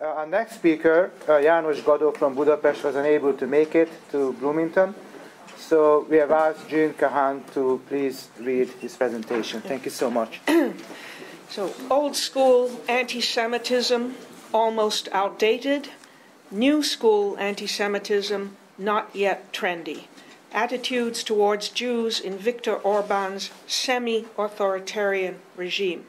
Uh, our next speaker, uh, János Gadó from Budapest, was unable to make it to Bloomington. So we have asked June Kahan to please read his presentation. Thank you so much. so, old school anti Semitism, almost outdated. New school anti Semitism, not yet trendy. Attitudes towards Jews in Viktor Orban's semi authoritarian regime.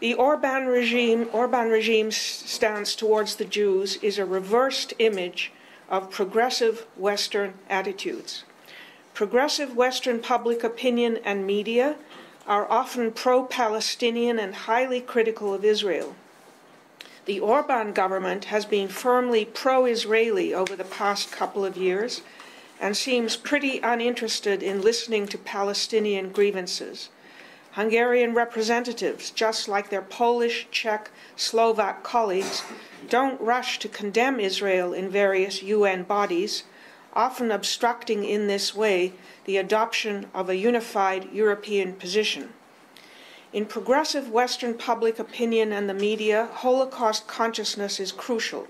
The Orban regime, Orban regime's stance towards the Jews is a reversed image of progressive Western attitudes. Progressive Western public opinion and media are often pro Palestinian and highly critical of Israel. The Orban government has been firmly pro Israeli over the past couple of years and seems pretty uninterested in listening to Palestinian grievances. Hungarian representatives, just like their Polish, Czech, Slovak colleagues, don't rush to condemn Israel in various UN bodies, often obstructing in this way the adoption of a unified European position. In progressive Western public opinion and the media, Holocaust consciousness is crucial.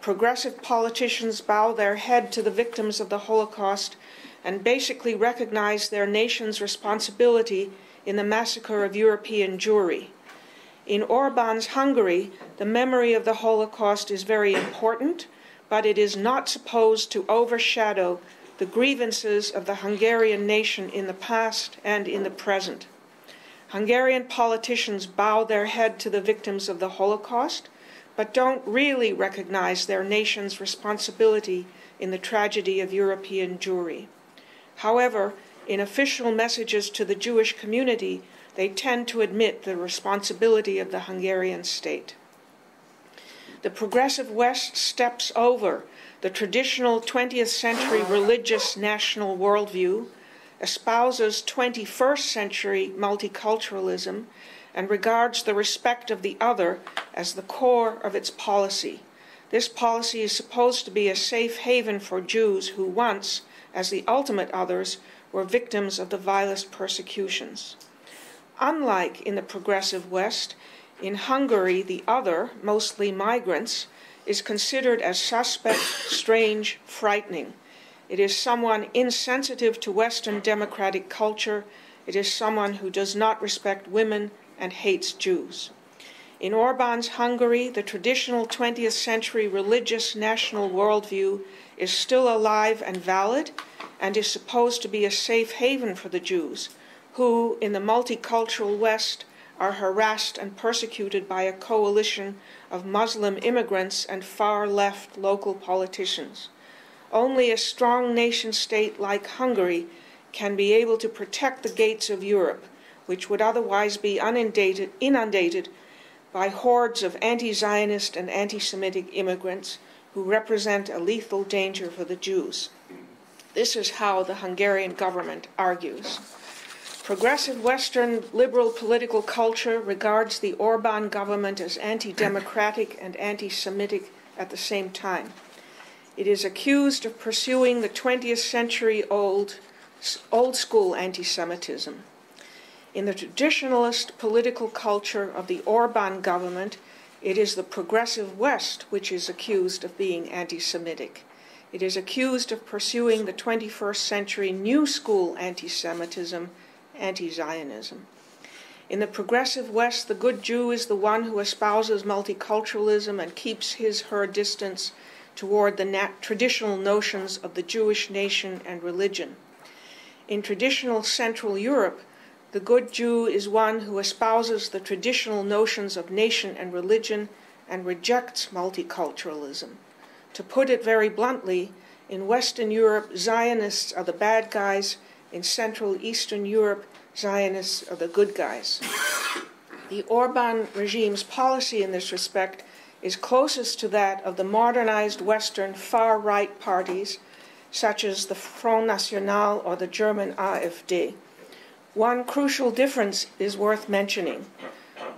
Progressive politicians bow their head to the victims of the Holocaust and basically recognize their nation's responsibility in the massacre of European Jewry. In Orban's Hungary, the memory of the Holocaust is very important, but it is not supposed to overshadow the grievances of the Hungarian nation in the past and in the present. Hungarian politicians bow their head to the victims of the Holocaust, but don't really recognize their nation's responsibility in the tragedy of European Jewry. However, in official messages to the Jewish community, they tend to admit the responsibility of the Hungarian state. The progressive West steps over the traditional 20th century religious national worldview, espouses 21st century multiculturalism, and regards the respect of the other as the core of its policy. This policy is supposed to be a safe haven for Jews who once, as the ultimate others, were victims of the vilest persecutions. Unlike in the progressive West, in Hungary, the other, mostly migrants, is considered as suspect, strange, frightening. It is someone insensitive to Western democratic culture. It is someone who does not respect women and hates Jews. In Orban's Hungary, the traditional 20th century religious national worldview is still alive and valid, and is supposed to be a safe haven for the Jews, who, in the multicultural West, are harassed and persecuted by a coalition of Muslim immigrants and far left local politicians. Only a strong nation state like Hungary can be able to protect the gates of Europe, which would otherwise be inundated, inundated by hordes of anti Zionist and anti Semitic immigrants who represent a lethal danger for the Jews. This is how the Hungarian government argues. Progressive Western liberal political culture regards the Orban government as anti democratic and anti Semitic at the same time. It is accused of pursuing the 20th century old, old school anti Semitism. In the traditionalist political culture of the Orban government, it is the progressive West which is accused of being anti Semitic. It is accused of pursuing the 21st century new school anti Semitism, anti Zionism. In the progressive West, the good Jew is the one who espouses multiculturalism and keeps his her distance toward the nat- traditional notions of the Jewish nation and religion. In traditional Central Europe, the good Jew is one who espouses the traditional notions of nation and religion and rejects multiculturalism. To put it very bluntly, in Western Europe, Zionists are the bad guys. In Central Eastern Europe, Zionists are the good guys. The Orban regime's policy in this respect is closest to that of the modernized Western far right parties, such as the Front National or the German AfD. One crucial difference is worth mentioning.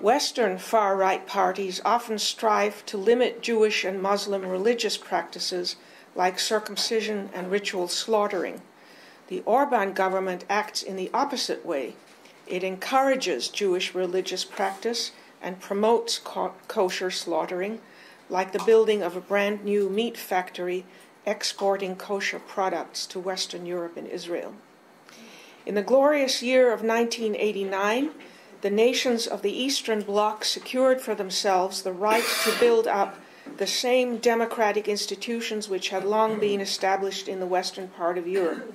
Western far right parties often strive to limit Jewish and Muslim religious practices like circumcision and ritual slaughtering. The Orban government acts in the opposite way. It encourages Jewish religious practice and promotes kosher slaughtering, like the building of a brand new meat factory exporting kosher products to Western Europe and Israel. In the glorious year of 1989, the nations of the Eastern Bloc secured for themselves the right to build up the same democratic institutions which had long been established in the western part of Europe.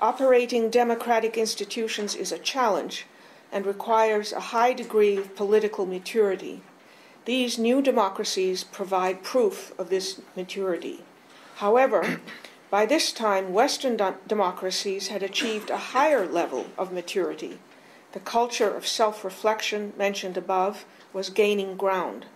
Operating democratic institutions is a challenge and requires a high degree of political maturity. These new democracies provide proof of this maturity. However, by this time, Western democracies had achieved a higher level of maturity. The culture of self reflection mentioned above was gaining ground.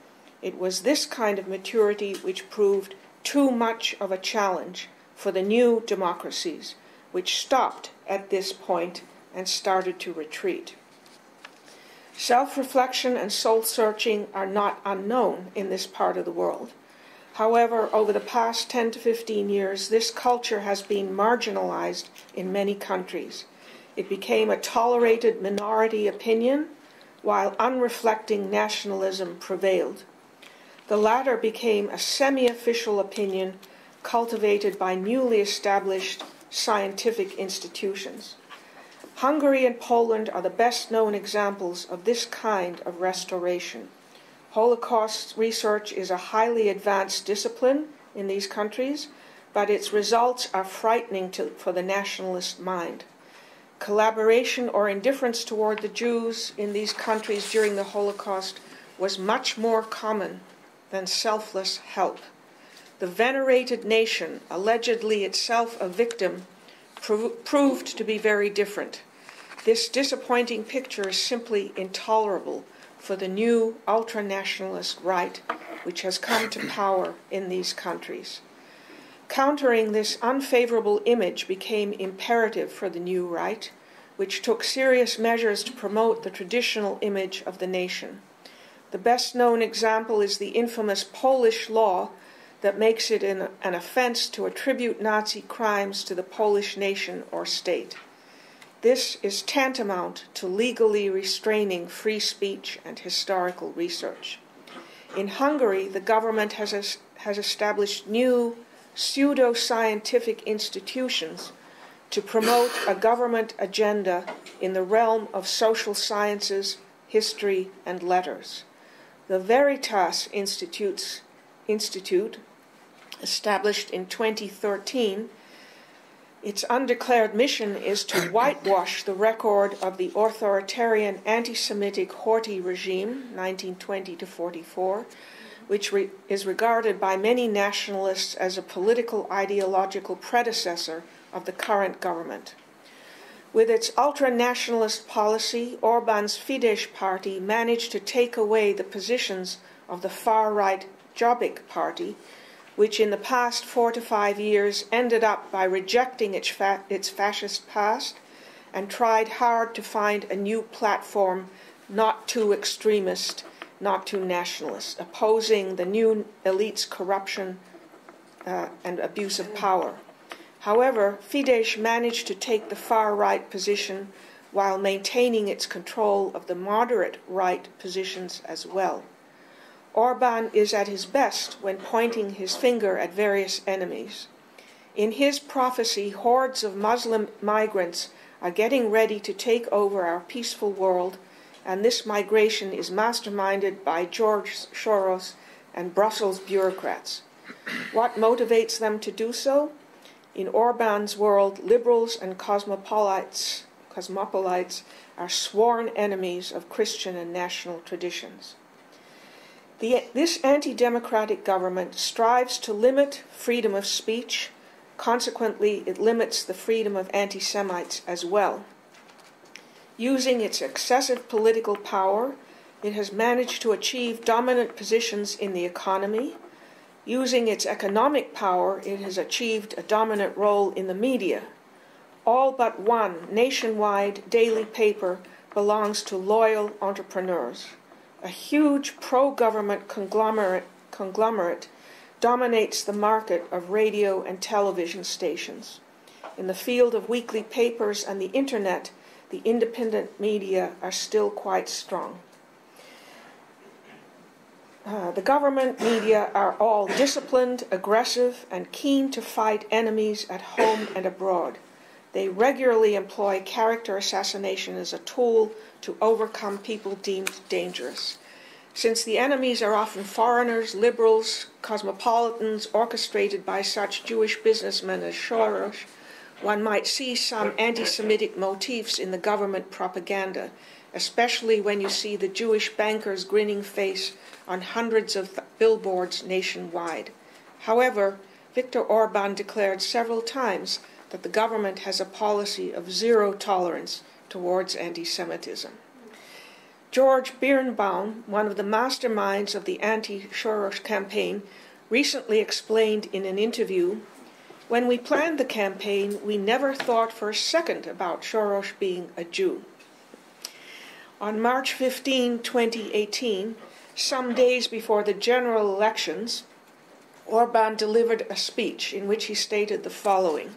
It was this kind of maturity which proved too much of a challenge for the new democracies, which stopped at this point and started to retreat. Self reflection and soul searching are not unknown in this part of the world. However, over the past 10 to 15 years, this culture has been marginalized in many countries. It became a tolerated minority opinion, while unreflecting nationalism prevailed. The latter became a semi official opinion cultivated by newly established scientific institutions. Hungary and Poland are the best known examples of this kind of restoration. Holocaust research is a highly advanced discipline in these countries, but its results are frightening to, for the nationalist mind. Collaboration or indifference toward the Jews in these countries during the Holocaust was much more common than selfless help. The venerated nation, allegedly itself a victim, proved to be very different. This disappointing picture is simply intolerable for the new ultra nationalist right which has come to power in these countries. Countering this unfavorable image became imperative for the new right, which took serious measures to promote the traditional image of the nation. The best known example is the infamous Polish law that makes it an, an, offense to attribute Nazi crimes to the Polish nation or state. This is tantamount to legally restraining free speech and historical research. In Hungary, the government has, has established new pseudo scientific institutions to promote a government agenda in the realm of social sciences, history, and letters. The Veritas Institutes, Institute, established in 2013, its undeclared mission is to whitewash the record of the authoritarian anti Semitic Horthy regime, 1920 to 44, which re- is regarded by many nationalists as a political ideological predecessor of the current government. With its ultra nationalist policy, Orban's Fidesz party managed to take away the positions of the far right Jobbik party, which in the past four to five years ended up by rejecting its, fa- its fascist past and tried hard to find a new platform not too extremist, not too nationalist, opposing the new elite's corruption uh, and abuse of power. However, Fidesz managed to take the far right position while maintaining its control of the moderate right positions as well. Orban is at his best when pointing his finger at various enemies. In his prophecy, hordes of Muslim migrants are getting ready to take over our peaceful world, and this migration is masterminded by George Soros and Brussels bureaucrats. What motivates them to do so? In Orban's world, liberals and cosmopolites, cosmopolites are sworn enemies of Christian and national traditions. The, this anti democratic government strives to limit freedom of speech. Consequently, it limits the freedom of anti Semites as well. Using its excessive political power, it has managed to achieve dominant positions in the economy, Using its economic power, it has achieved a dominant role in the media. All but one nationwide daily paper belongs to loyal entrepreneurs. A huge pro government conglomerate, conglomerate dominates the market of radio and television stations. In the field of weekly papers and the internet, the independent media are still quite strong. uh, the government media are all disciplined, aggressive, and keen to fight enemies at home and abroad. They regularly employ character assassination as a tool to overcome people deemed dangerous. Since the enemies are often foreigners, liberals, cosmopolitans, orchestrated by such Jewish businessmen as Soros, one might see some anti Semitic motifs in the government propaganda, especially when you see the Jewish banker's grinning face on hundreds of billboards nationwide. However, Viktor Orban declared several times that the government has a policy of zero tolerance towards anti Semitism. George Birnbaum, one of the masterminds of the anti Soros campaign, recently explained in an interview When we planned the campaign, we never thought for a second about Soros being a Jew. On March 15, 2018, some days before the general elections, Orban delivered a speech in which he stated the following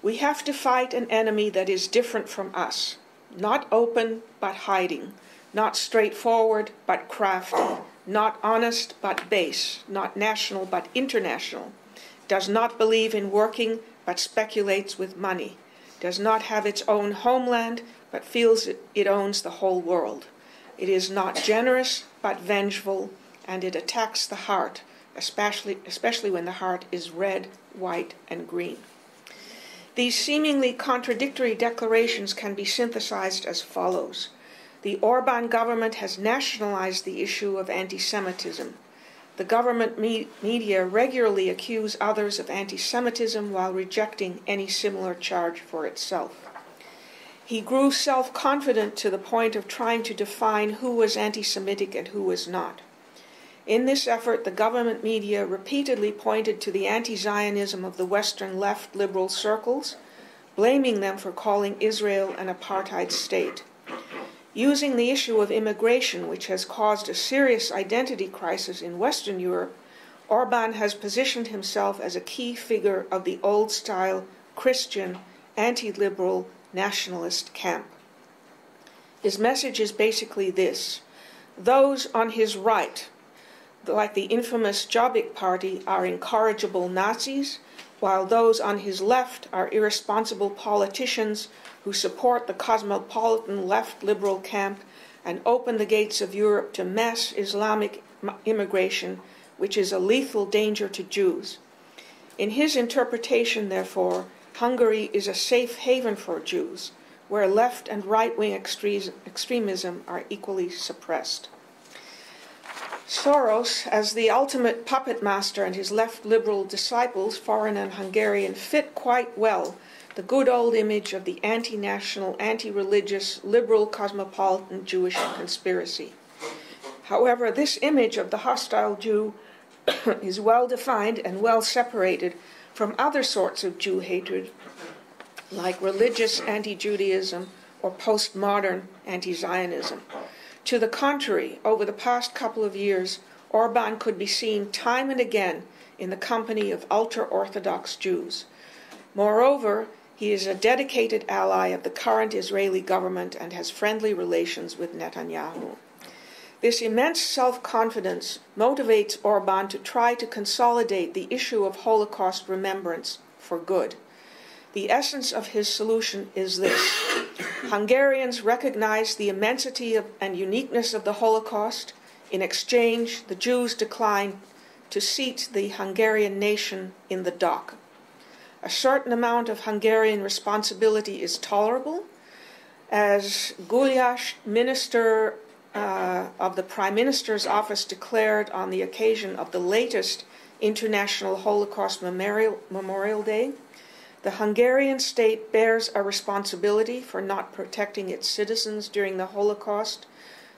We have to fight an enemy that is different from us, not open but hiding not straightforward but crafty, not honest but base, not national but international, does not believe in working but speculates with money, does not have its own homeland but feels it, owns the whole world. It is not generous but vengeful, and it attacks the heart, especially, especially when the heart is red, white, and green. These seemingly contradictory declarations can be synthesized as follows the Orban government has nationalized the issue of anti Semitism. The government me- media regularly accuse others of anti Semitism while rejecting any similar charge for itself. He grew self confident to the point of trying to define who was anti Semitic and who was not. In this effort, the government media repeatedly pointed to the anti Zionism of the Western left liberal circles, blaming them for calling Israel an apartheid state. Using the issue of immigration, which has caused a serious identity crisis in Western Europe, Orban has positioned himself as a key figure of the old style Christian, anti liberal, nationalist camp. His message is basically this those on his right, like the infamous Jobbik Party, are incorrigible Nazis, while those on his left are irresponsible politicians who support the cosmopolitan left liberal camp and open the gates of Europe to mass Islamic immigration, which is a lethal danger to Jews. In his interpretation, therefore, Hungary is a safe haven for Jews, where left and right wing extremism are equally suppressed. Soros, as the ultimate puppet master, and his left liberal disciples, foreign and Hungarian, fit quite well the good old image of the anti national, anti religious, liberal, cosmopolitan Jewish conspiracy. However, this image of the hostile Jew is well defined and well separated from other sorts of Jew hatred, like religious anti Judaism or postmodern anti Zionism. To the contrary, over the past couple of years, Orban could be seen time and again in the company of ultra Orthodox Jews. Moreover, he is a dedicated ally of the current Israeli government and has friendly relations with Netanyahu. This immense self confidence motivates Orban to try to consolidate the issue of Holocaust remembrance for good. The essence of his solution is this Hungarians recognize the immensity of, and uniqueness of the Holocaust. In exchange, the Jews decline to seat the Hungarian nation in the dock a certain amount of Hungarian responsibility is tolerable. As Gulyas, minister uh, of the Prime Minister's office, declared on the occasion of the latest International Holocaust Memorial, Memorial Day, the Hungarian state bears a responsibility for not protecting its citizens during the Holocaust.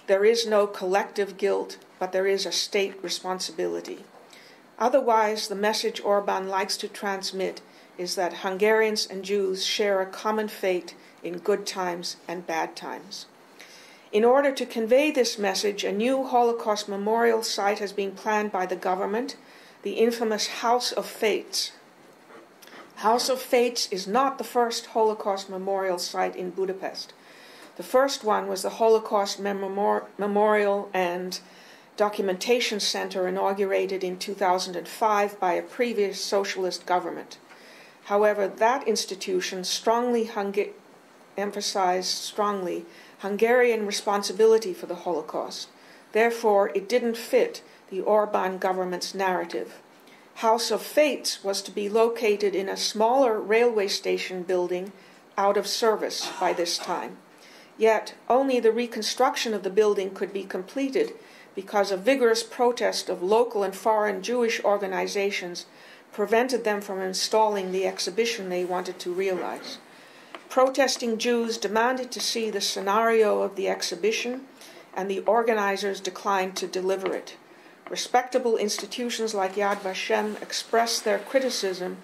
There is no collective guilt, but there is a state responsibility. Otherwise, the message Orban likes to transmit is that Hungarians and Jews share a common fate in good times and bad times. In order to convey this message, a new Holocaust memorial site has been planned by the government, the infamous House of Fates. House of Fates is not the first Holocaust memorial site in Budapest. The first one was the Holocaust Memorial and documentation center inaugurated in 2005 by a previous socialist government. However, that institution strongly Hunga- emphasized strongly Hungarian responsibility for the Holocaust. Therefore, it didn't fit the Orban government's narrative. House of Fates was to be located in a smaller railway station building out of service by this time. Yet, only the reconstruction of the building could be completed because a vigorous protest of local and foreign Jewish organizations prevented them from installing the exhibition they wanted to realize. Protesting Jews demanded to see the scenario of the exhibition, and the organizers declined to deliver it. Respectable institutions like Yad Vashem expressed their criticism,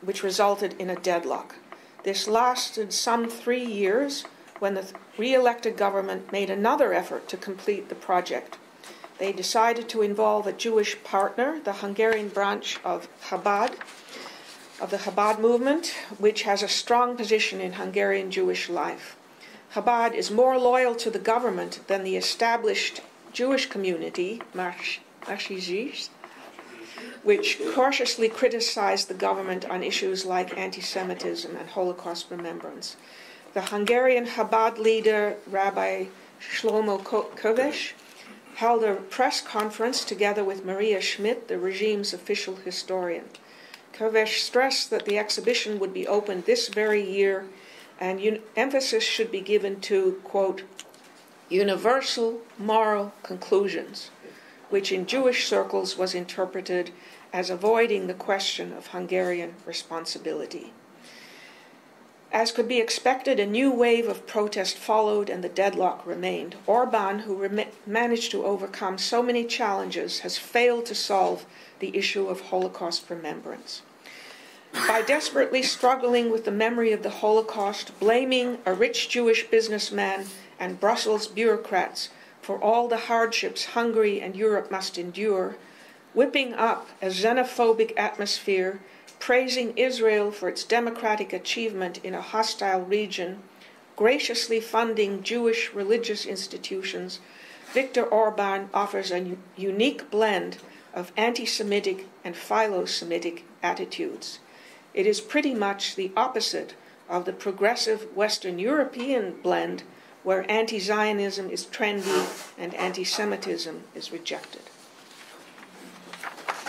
which resulted in a deadlock. This lasted some three years when the re elected government made another effort to complete the project. They decided to involve a Jewish partner, the Hungarian branch of Chabad, of the Chabad movement, which has a strong position in Hungarian Jewish life. Chabad is more loyal to the government than the established Jewish community, Mazsihisz, which cautiously criticized the government on issues like anti Semitism and Holocaust remembrance. The Hungarian Chabad leader, Rabbi Shlomo Köves, held a press conference together with Maria Schmidt, the regime's official historian. Köves stressed that the exhibition would be opened this very year and emphasis should be given to, quote, universal moral conclusions, which in Jewish circles was interpreted as avoiding the question of Hungarian responsibility. As could be expected, a new wave of protest followed and the deadlock remained. Orban, who managed to overcome so many challenges, has failed to solve the issue of Holocaust remembrance. By desperately struggling with the memory of the Holocaust, blaming a rich Jewish businessman and Brussels bureaucrats for all the hardships Hungary and Europe must endure, whipping up a xenophobic atmosphere praising Israel for its democratic achievement in a hostile region, graciously funding Jewish religious institutions, Viktor Orban offers a unique blend of anti Semitic and philo Semitic attitudes. It is pretty much the opposite of the progressive Western European blend where anti Zionism is trendy and anti Semitism is rejected.